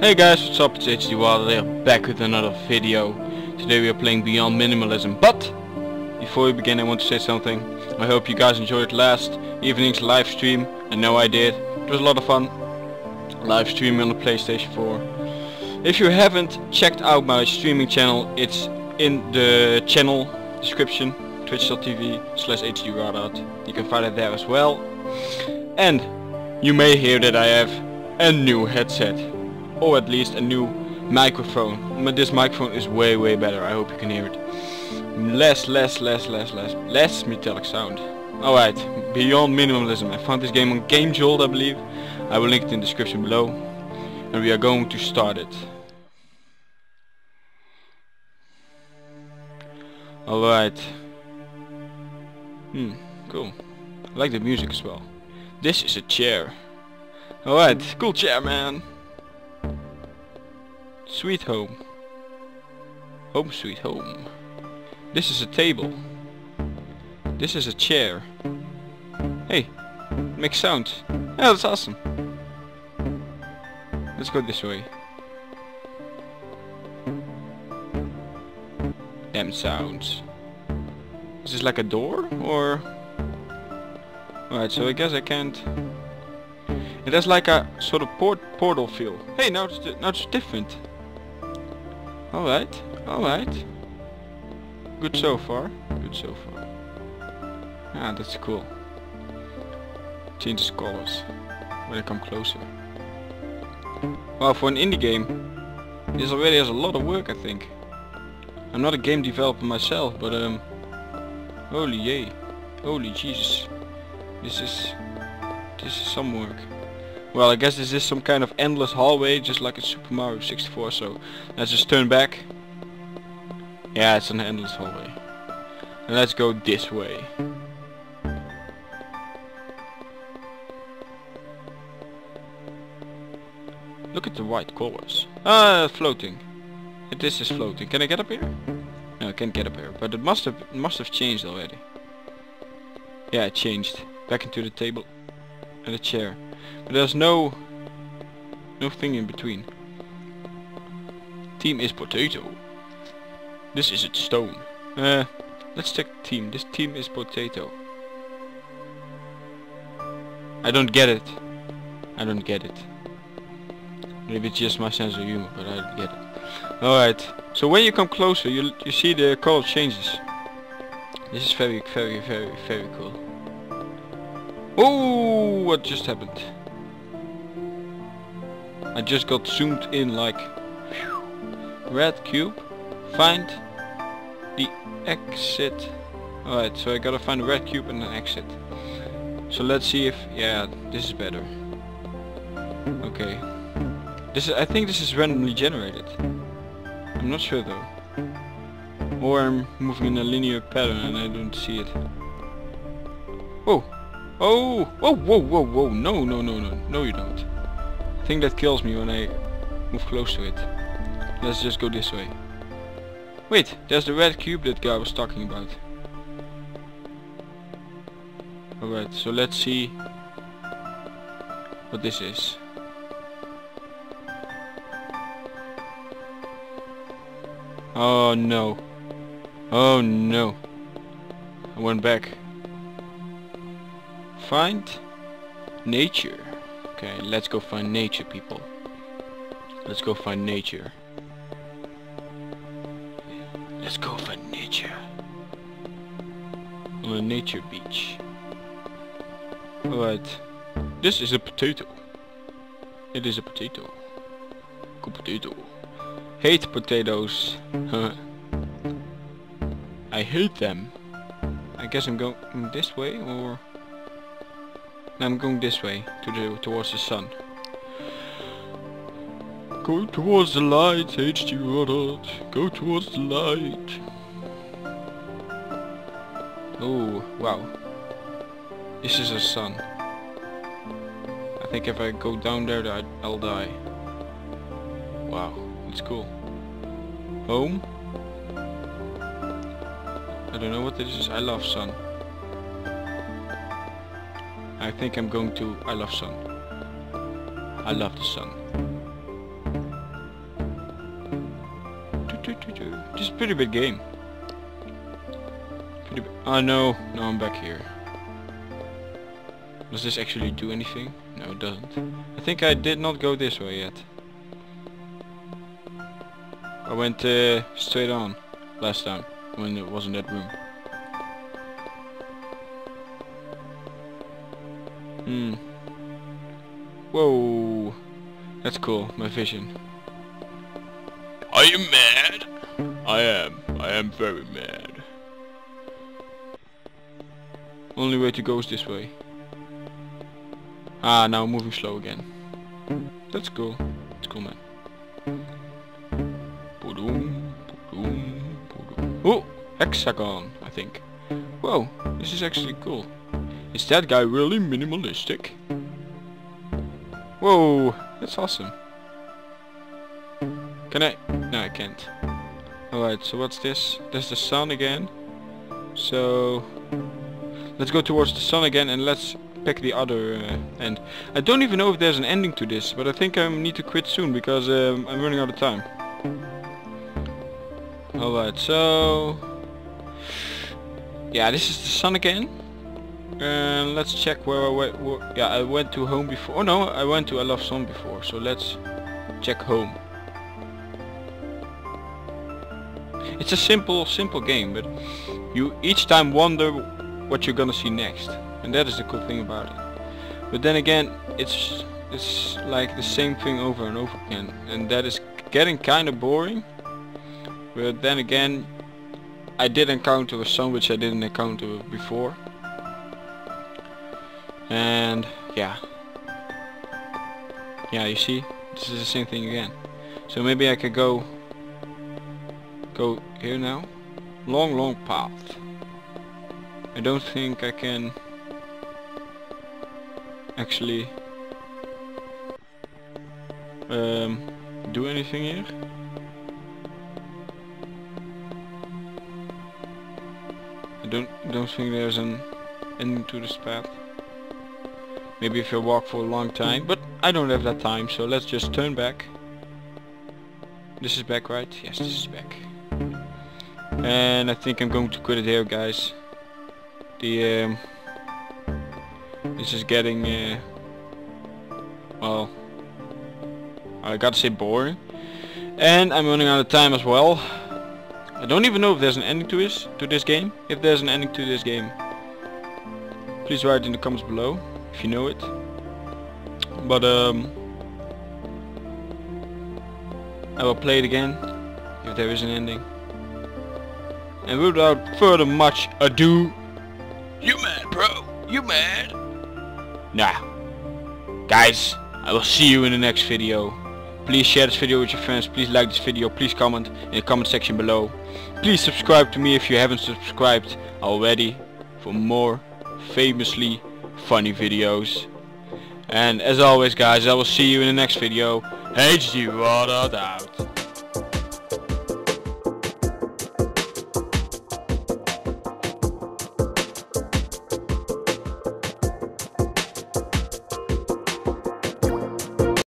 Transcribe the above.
Hey guys, what's up? It's HD RodHot back with another video. Today we are playing Beyond Minimalism. But before we begin I want to say something. I hope you guys enjoyed last evening's live stream. I know I did. It was a lot of fun. Live streaming on the PlayStation 4. If you haven't checked out my streaming channel, it's in the channel description. Twitch.tv slash HDRodHot. You can find it there as well. And you may hear that I have a new headset or at least a new microphone. But this microphone is way way better. I hope you can hear it. Less, less, less, less, less, less metallic sound. Alright, Beyond Minimalism. I found this game on GameJolt I believe. I will link it in the description below. And we are going to start it. Alright. Hmm, cool. I like the music as well. This is a chair. Alright, cool chair man. Sweet home. Home sweet home. This is a table. This is a chair. Hey, makes sound. Yeah, that's awesome. Let's go this way. Damn sounds. Is this like a door or? Alright, so I guess I can't. It has like a sort of port portal feel. Hey, now it's now it's different. Alright, alright. Good so far. Good so far. Ah, that's cool. Changes colors when I come closer. Well, for an indie game, this already has a lot of work, I think. I'm not a game developer myself, but um, holy yay, holy Jesus, this is this is some work. Well, I guess this is some kind of endless hallway, just like in Super Mario 64, so let's just turn back. Yeah, it's an endless hallway. And let's go this way. Look at the white colors. Ah, floating. This is floating. Can I get up here? No, I can't get up here, but it must have it must have changed already. Yeah, it changed. Back into the table and a chair. But there's no no thing in between. Team is potato. This is a stone. Uh, let's check team. This team is potato. I don't get it. I don't get it. Maybe it's just my sense of humor, but I don't get it. Alright, so when you come closer, you you see the color changes. This is very, very, very, very cool. Oh, what just happened? I just got zoomed in like whew. red cube. Find the exit. Alright, so I gotta find a red cube and an exit. So let's see if yeah, this is better. Okay. This is I think this is randomly generated. I'm not sure though. Or I'm moving in a linear pattern and I don't see it. Whoa! Oh! Whoa! Whoa! Whoa! Whoa! No! No! No! No! No! You don't. I think that kills me when I move close to it. Let's just go this way. Wait! There's the red cube that guy was talking about. Alright, so let's see what this is. Oh no. Oh no. I went back. Find nature. Okay, let's go find nature people. Let's go find nature. Let's go find nature. On a nature beach. Alright. This is a potato. It is a potato. Cool potato. Hate potatoes. I hate them. I guess I'm going this way or no, I'm going this way to the towards the sun. Go towards the light, HD RodHot. Go towards the light. Oh, wow. This is a sun. I think if I go down there, I'll die. Wow, that's cool. Home? I don't know what this is. I love sun. I think I'm going to... I love sun. I love the sun. This is pretty big game. Pretty big. Oh no, now I'm back here. Does this actually do anything? No, it doesn't. I think I did not go this way yet. I went uh, straight on last time when it was in that room. Hmm. Whoa. That's cool, my vision. Are you mad? I am. I am very mad. Only way to go is this way. Ah, now moving slow again. That's cool. That's cool, man. Boom, boom, boom. Oh, hexagon, I think. Whoa, this is actually cool. Is that guy really minimalistic? Whoa, that's awesome. Can I? No, I can't. Alright, so what's this? There's the sun again. So, let's go towards the sun again and let's pick the other uh, end. I don't even know if there's an ending to this, but I think I need to quit soon because um, I'm running out of time. Alright, so... Yeah, this is the sun again. And let's check where I went. Yeah, I went to home before. Oh no, I went to I Love Song before. So let's check home. It's a simple, simple game, but you each time wonder what you're gonna see next. And that is the cool thing about it. But then again, it's it's like the same thing over and over again. And that is getting kind of boring. But then again, I did encounter a song which I didn't encounter before. And yeah. Yeah, you see? This is the same thing again. So maybe I could go go here now. Long long path. I don't think I can actually um, do anything here. I don't don't think there's an ending to this path. Maybe if you walk for a long time, but I don't have that time, so let's just turn back. This is back, right? Yes, this is back. And I think I'm going to quit it here, guys. The um, this is getting uh, well, I gotta say boring, and I'm running out of time as well. I don't even know if there's an ending to this to this game. If there's an ending to this game, please write in the comments below if you know it. But um, I will play it again if there is an ending. And without further much ado, you mad, bro? You mad? Nah. Guys, I will see you in the next video. Please share this video with your friends. Please like this video. Please comment in the comment section below. Please subscribe to me if you haven't subscribed already for more famously funny videos. And as always guys, I will see you in the next video. HD RodHot out.